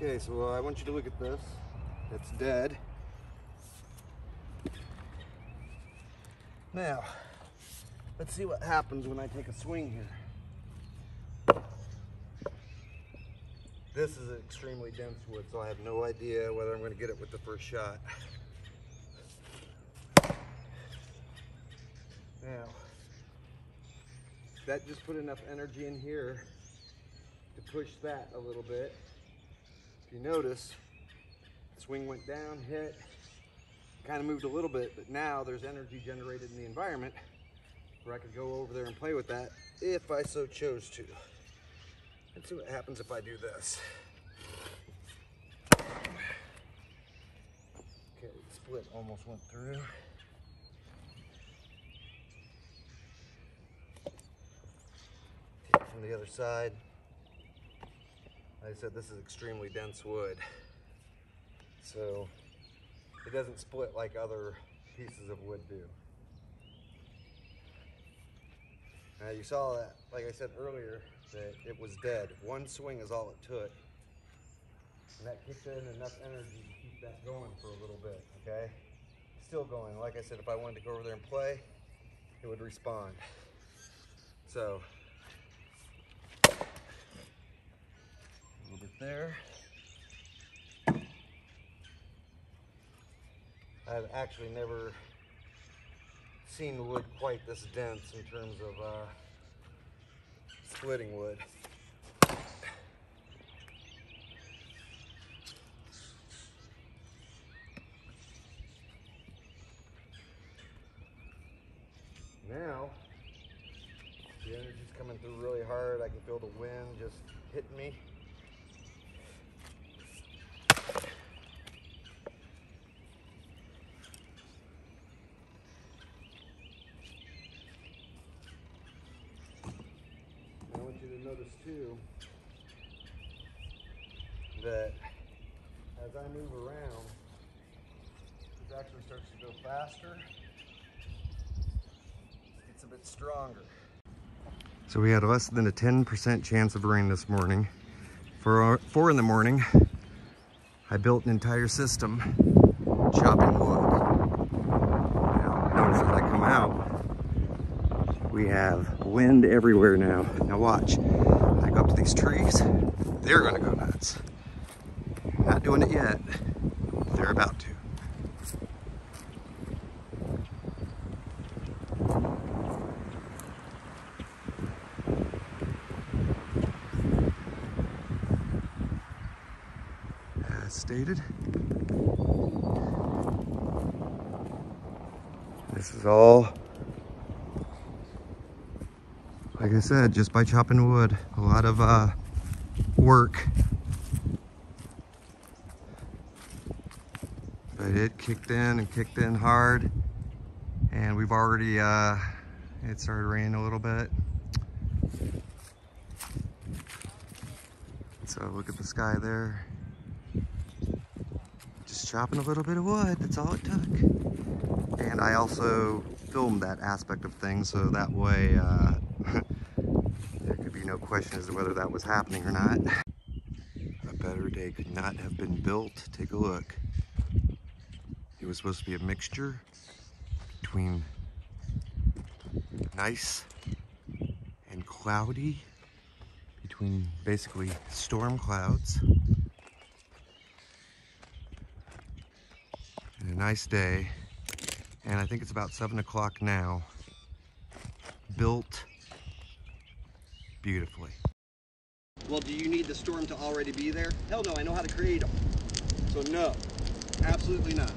Okay, so uh, I want you to look at this. It's dead. Now, let's see what happens when I take a swing here. This is extremely dense wood, so I have no idea whether I'm going to get it with the first shot. Now, that just put enough energy in here to push that a little bit. If you notice, this wing went down, hit, kind of moved a little bit, but now there's energy generated in the environment where I could go over there and play with that if I so chose to. Let's see what happens if I do this. Okay, split almost went through. Take it from the other side. Like I said, this is extremely dense wood. So it doesn't split like other pieces of wood do. Now you saw that, like I said earlier, that it was dead. One swing is all it took. And that kicked in enough energy to keep that going for a little bit, okay? Still going. Like I said, if I wanted to go over there and play, it would respond. So, a little bit there. I've actually never seen wood quite this dense in terms of uh, splitting wood. Now, the energy's coming through really hard. I can feel the wind just hitting me. I want you to notice too that as I move around, it actually starts to go faster. It's a bit stronger. So we had less than a 10% chance of rain this morning. For four in the morning, I built an entire system chopping wood. Now, notice as I come out, we have wind everywhere now. Now watch, I go up to these trees, they're gonna go nuts. Not doing it yet, they're about to. As stated, this is all like I said, just by chopping wood, a lot of uh, work. But it kicked in and kicked in hard. And we've already, uh, it started raining a little bit. So look at the sky there. Just chopping a little bit of wood, that's all it took. And I also filmed that aspect of things so that way uh, no question as to whether that was happening or not. A better day could not have been built. Take a look. It was supposed to be a mixture between nice and cloudy, between basically storm clouds and a nice day. And I think it's about seven o'clock now. Built beautifully. Well, do you need the storm to already be there? Hell no, I know how to create them. So no, absolutely not.